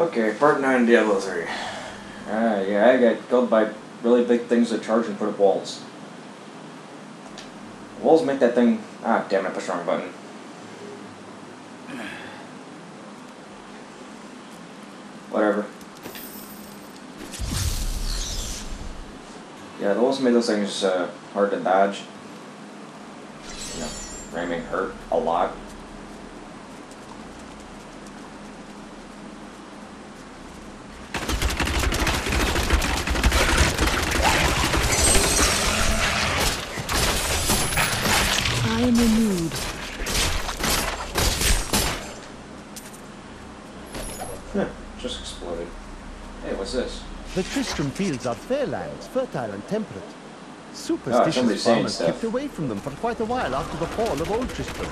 Okay, part 9 Diablo 3. Ah, yeah, I got killed by really big things that charge and put up walls. Walls make that thing... Ah, damn it, I pushed the wrong button. Whatever. Yeah, the walls made those things uh, hard to dodge. You know, ramming hurt a lot. I am in mood. Huh, just exploded. Hey, what's this? The Tristram fields are fair lands, fertile and temperate. Ah, Superstitious saying farmers kept away from them for quite a while after the fall of Old Tristram.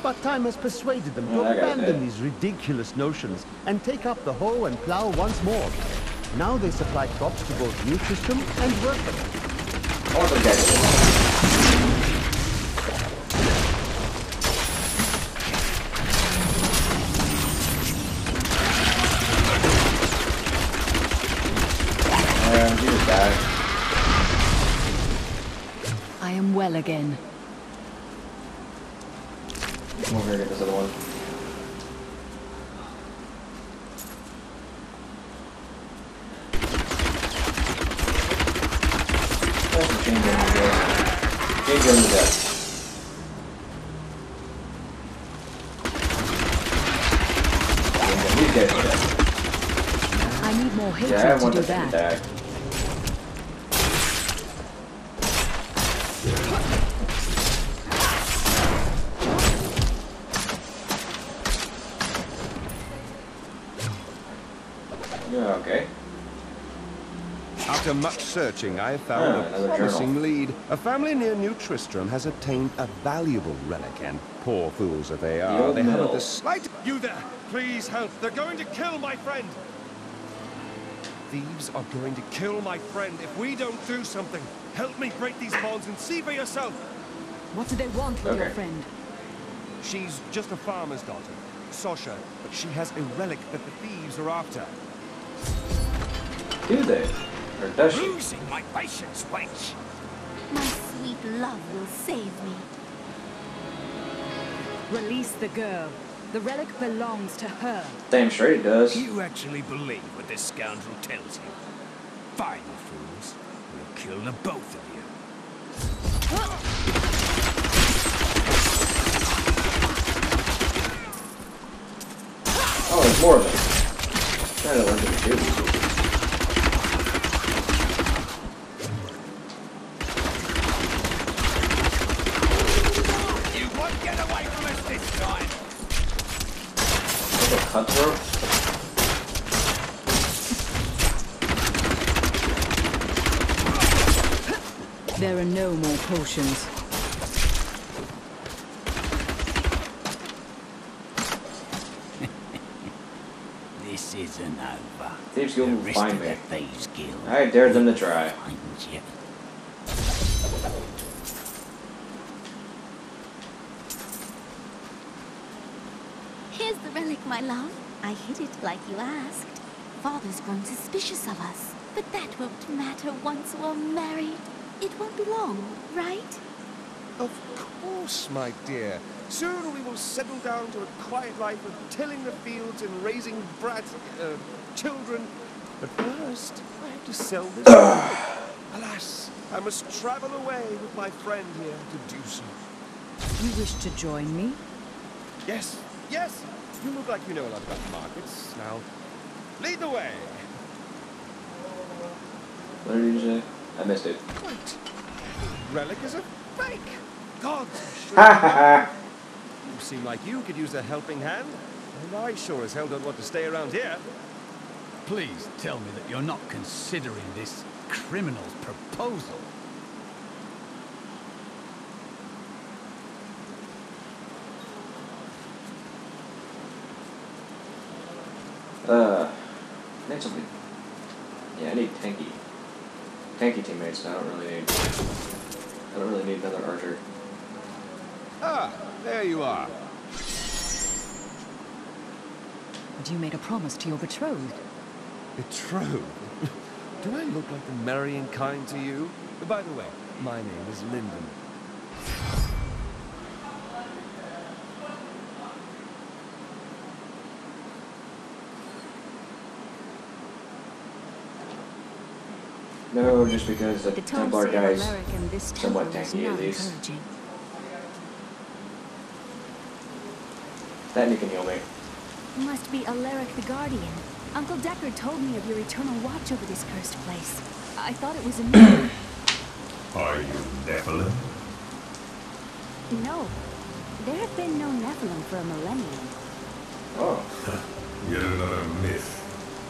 But time has persuaded them Oh, to that abandon these ridiculous notions and take up the hoe and plough once more. Now they supply crops to both New Tristram and Wortham. I want those guys to live. Um, you just died. I am well again. Come over here and get this other one. That's a chain gun to death. Chain gun to death. Chain gun, These guys. I need more hatred Yeah, I have to one do that. die. Yeah, okay. After much searching, I have found Ah, a promising journal. lead. A family near New Tristram has obtained a valuable relic, and poor fools that they are, old they haven't the slight. You there! Please help! They're going to kill my friend! Thieves are going to kill my friend if we don't do something. Help me break these bonds and see for yourself. What do they want with your friend? She's just a farmer's daughter, Sasha, but she has a relic that the thieves are after. Do they? Or does she? Losing my patience, wench. My sweet love will save me. Release the girl. The relic belongs to her. Damn straight it does. You actually believe what this scoundrel tells you? Fine, you fools. We'll kill the both of you. Oh, there's more of them. Trying to learn to shoot more potions. This isn't over. Thieves The Guild will rest find of me. the Thieves Guild I dare them to try. finds you. Here's the relic, my love. I hid it like you asked. Father's grown suspicious of us, but that won't matter once we're married. It won't be long, right? Of course, my dear. Soon we will settle down to a quiet life of tilling the fields and raising brats, uh, children. But first, I have to sell this. Alas, I must travel away with my friend here to do so. You wish to join me? Yes, yes. You look like you know a lot about markets. Now, lead the way. What did you say? I missed it. Wait. Relic is a fake. God, Ha ha ha! you seem like you could use a helping hand. And I sure as hell don't want to stay around here. Please tell me that you're not considering this criminal's proposal. Uh, I need somebody. Yeah, I need tanky. Tanky teammates. I don't really need. I don't really need another archer. Ah, there you are. But you made a promise to your betrothed. Betrothed? Do I look like the marrying kind to you? By the way, my name is Lyndon. No, just because the, The Templar Tom guy's Alaric in this somewhat is tanky at not least. encouraging. That you can heal me. Must be Alaric the Guardian. Uncle Deckard told me of your eternal watch over this cursed place. I thought it was a myth. Are you Nephalem? no. There have been no Nephalem for a millennium. Oh, Yet another myth.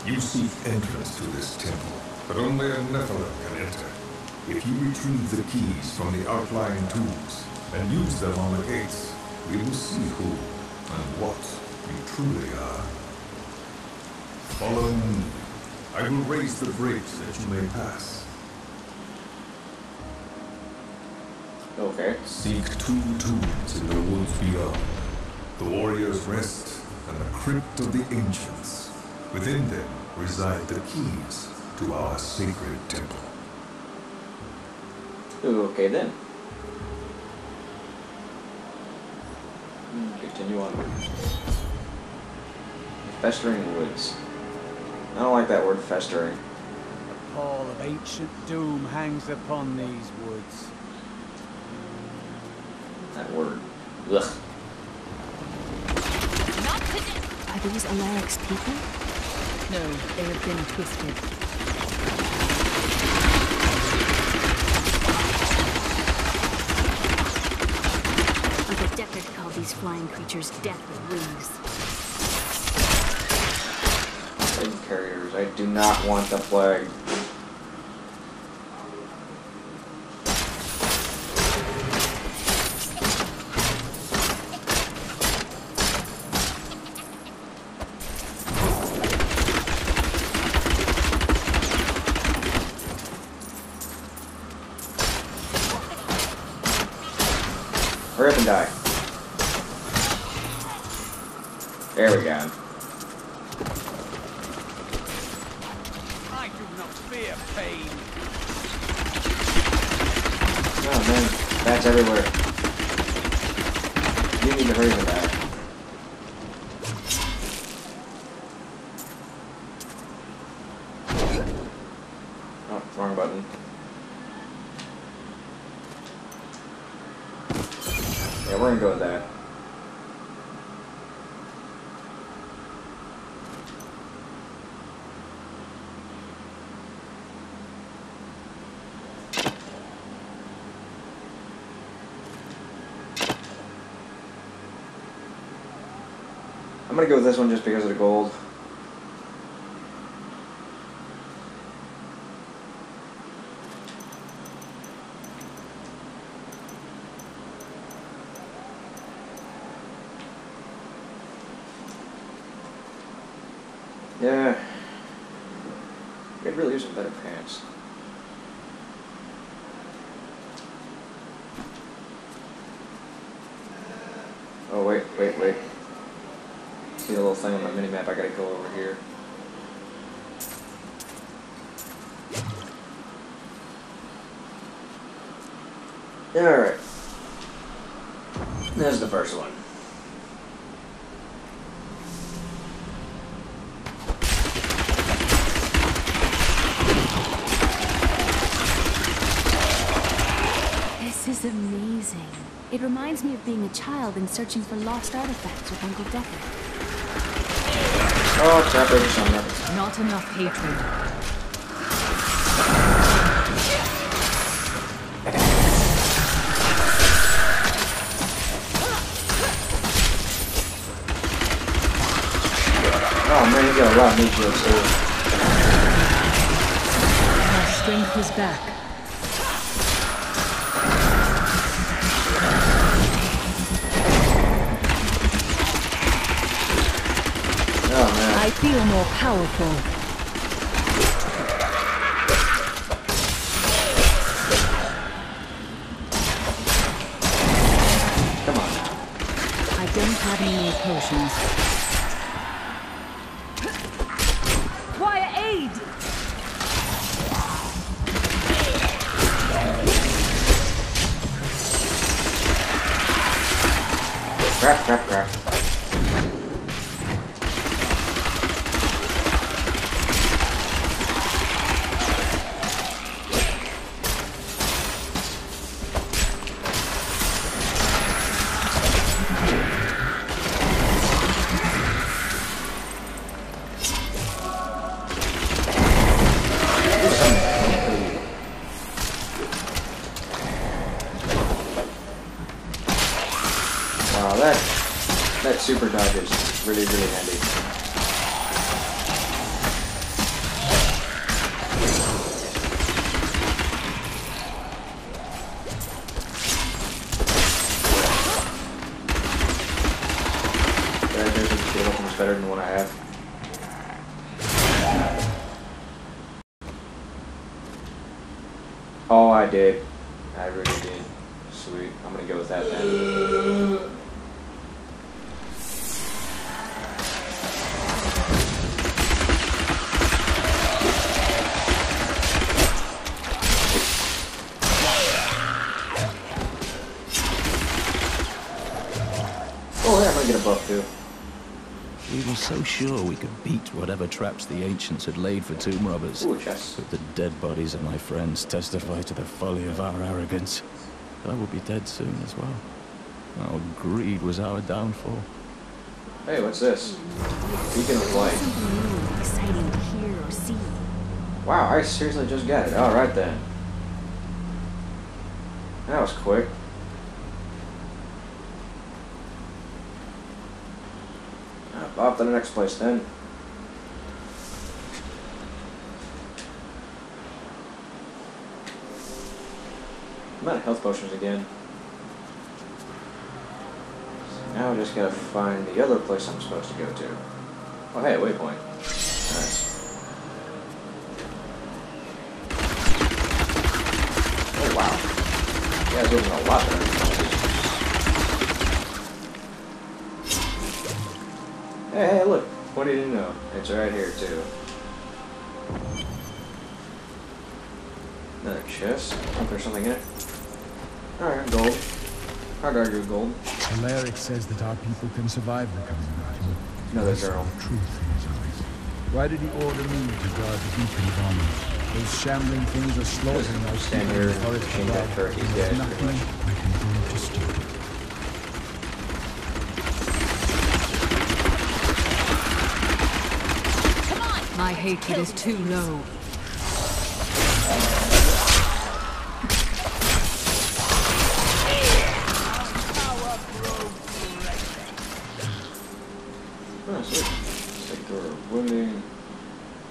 You seek entrance to this temple, but only a Nephalem can enter. If you retrieve the keys from the outlying tombs and use them on the gates, we will see who and what you truly are. Follow me. I will raise the bridge that you may pass. okay. Seek two tombs in the woods beyond. The warrior's rest and the crypt of the ancients. Within them reside the keys to our sacred temple. Ooh, okay then. Hmm, Continue on. Festering woods. I don't like that word festering. A pall of ancient doom hangs upon these woods. That word. Ugh. Are these Alaric's people? No, they have been twisted. Uncle Deckard called these flying creatures death wings. Carriers. I do not want the plague. Hurry up and die. There we go. I do not fear pain. Oh man, bats everywhere. With that. Oh, wrong button. Yeah, we're gonna go with that. I'm gonna go with this one just because of the gold. Yeah. Could really use some better pants. Oh wait, wait, wait. On my mini map? I gotta go over here. Alright. There's the first one. This is amazing. It reminds me of being a child and searching for lost artifacts with Uncle Deckard. Oh crap, there's some Not enough hatred. Oh man, he's got a lot of meat jokes too. My strength is back. I feel more powerful. potions. Fire aid! Crap, crap, crap. Wow, that that super dodge is really, really handy. Better than one I have. Oh, I did. Gonna get a buff too. We were so sure we could beat whatever traps the ancients had laid for tomb robbers. Ooh. But the dead bodies of my friends testify to the folly of our arrogance. I will be dead soon as well. Our greed was our downfall. Hey, what's this? Beacon of light. Something exciting to hear or see. Wow, I seriously just got it. Alright then. That was quick. Off to the next place then. I'm out of health potions again. Now I just gotta find the other place I'm supposed to go to. Oh hey, waypoint. Nice. Oh wow. Yeah, moving a lot. Hey, hey, look. What do you know? It's right here too. Another chest. Oh, there's something in it. Alright, gold. Hard argue with gold. Alaric says that our people can survive the coming battle. Another I saw girl. Truth in his eyes. Why did he order me to guard the beacon of honor? Those shambling things are slaughtering our Stand people here in the forest machine gun above. There's nothing pretty. I can do to stop it. My hatred is too low.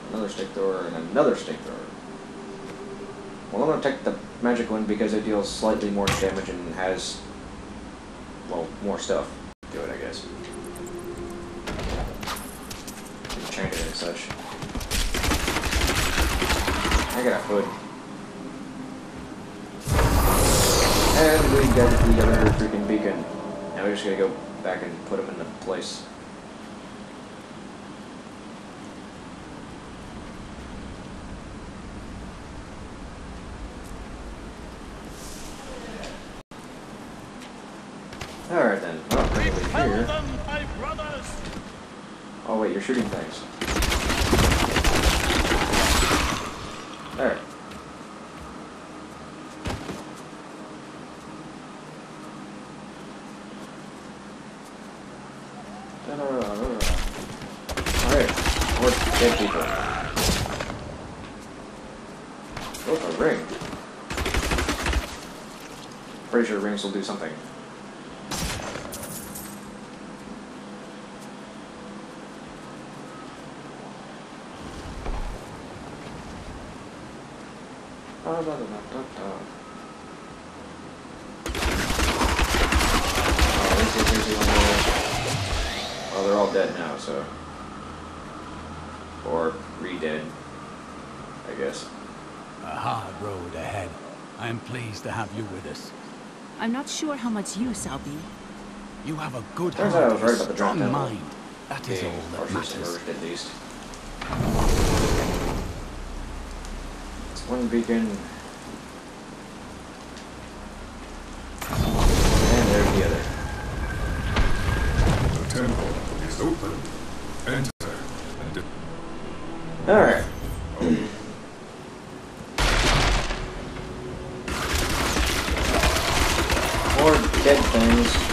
Another stick thrower, and another stick thrower. Well, I'm gonna take the magic one because it deals slightly more damage and has, well, more stuff to it, I guess. Enchanted and such. I got a hood. And we got the other freaking beacon. Now we just gotta go back and put them into place. Alright then. Here. Oh wait, you're shooting things. Alright. Alright, more dead people. Oh, a ring. Pretty sure rings will do something. Ah, da, da, da, dead now, so. Or re-dead, I guess. A hard road ahead. I am pleased to have you with us. I'm not sure how much use I'll be. You have a good Turns heart out and a right about the strong drop mind. That is Okay, all that matters. at least. It's one beacon. Dead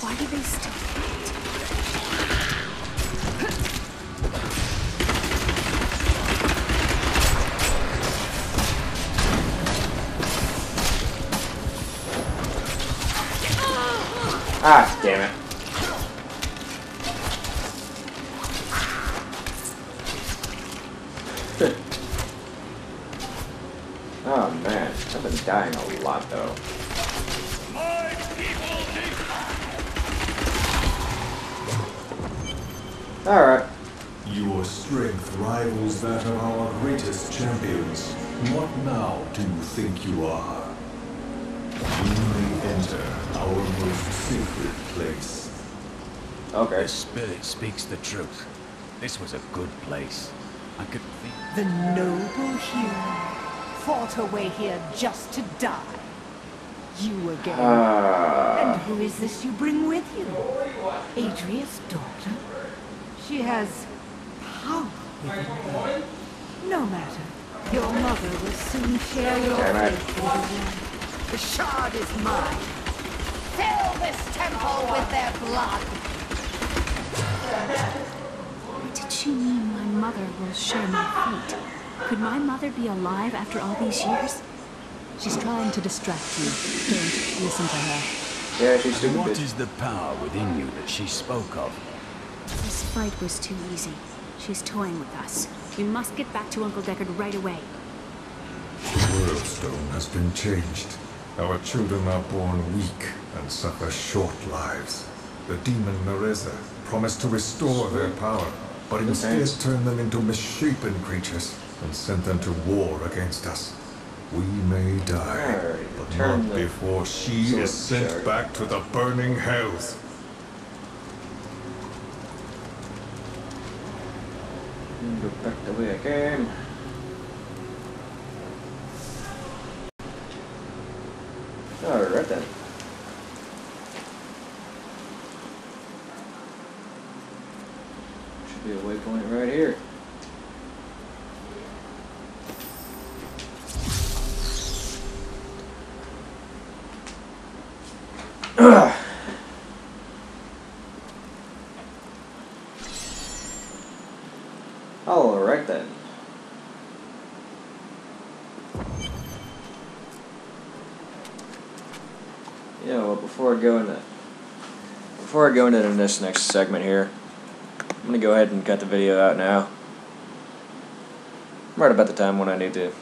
Why do they still? Ah, damn it. Dying a lot though. Alright. Your strength rivals that of our greatest champions. What now do you think you are? You may enter our most sacred place. Okay. The spirit speaks the truth. This was a good place. I could think... The noble hero fought her way here just to die. You again. Uh, and who is this you bring with you? Adria's daughter? She has power within her. No matter. Your mother will soon share your fate with the world. The shard is mine. Fill this temple with their blood. What did she mean my mother will share my fate? Could my mother be alive after all these years? She's trying to distract you. Don't listen to her. yeah, she's stupid. What bitch. is the power within you that she spoke of? This fight was too easy. She's toying with us. We must get back to Uncle Deckard right away. The world stone has been changed. Our children are born weak and suffer short lives. The demon Nereza promised to restore their power, but instead turned them into misshapen creatures and sent them to war against us. We may die, but not before she is sent back to the burning hells. Go back the way I came. Alright then. Should be a waypoint right here. Alright then. Yeah, well before I go into before I go into this next segment here, I'm gonna go ahead and cut the video out now. I'm right about the time when I need to